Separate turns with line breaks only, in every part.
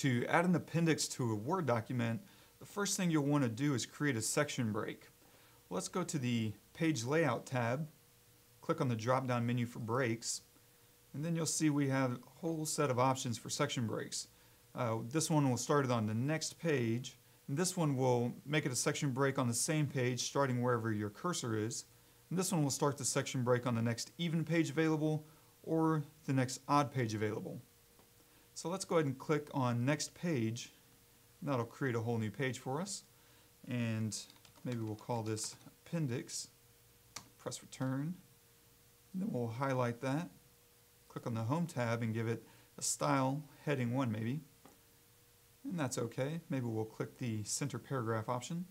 To add an appendix to a Word document, the first thing you'll want to do is create a section break. Let's go to the Page Layout tab, click on the drop-down menu for breaks, and then you'll see we have a whole set of options for section breaks. Uh, this one will start it on the next page, and this one will make it a section break on the same page starting wherever your cursor is. And this one will start the section break on the next even page available or the next odd page available. So let's go ahead and click on next page. That'll create a whole new page for us. And maybe we'll call this appendix. Press return. And then we'll highlight that. Click on the home tab and give it a style, heading 1 maybe. And that's okay. Maybe we'll click the center paragraph option.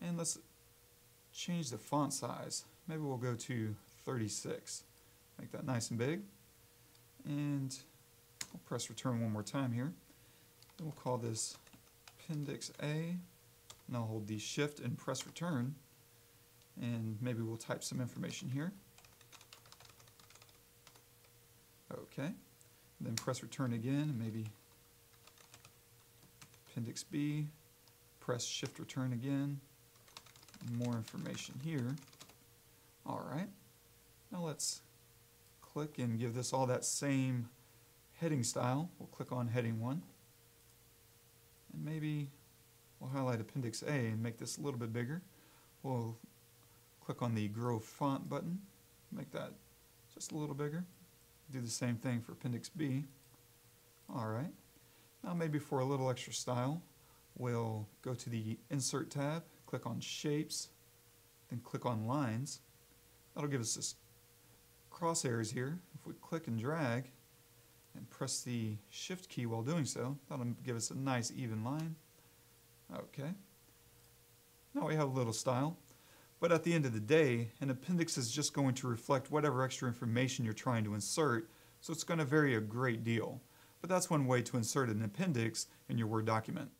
And let's change the font size. Maybe we'll go to 36. Make that nice and big. And press return one more time here. And we'll call this Appendix A. And I'll hold the Shift and press return. And maybe we'll type some information here. Okay. Then press return again, and maybe Appendix B. Press Shift Return again. More information here. All right. Now let's click and give this all that same heading style. We'll click on heading 1. And maybe we'll highlight Appendix A and make this a little bit bigger. We'll click on the Grow Font button, make that just a little bigger. Do the same thing for Appendix B. All right. Now maybe for a little extra style, we'll go to the Insert tab, click on Shapes, then click on Lines. That'll give us this crosshairs here. If we click and drag and press the Shift key while doing so, that'll give us a nice even line. Okay. Now we have a little style. But at the end of the day, an appendix is just going to reflect whatever extra information you're trying to insert, so it's going to vary a great deal. But that's one way to insert an appendix in your Word document.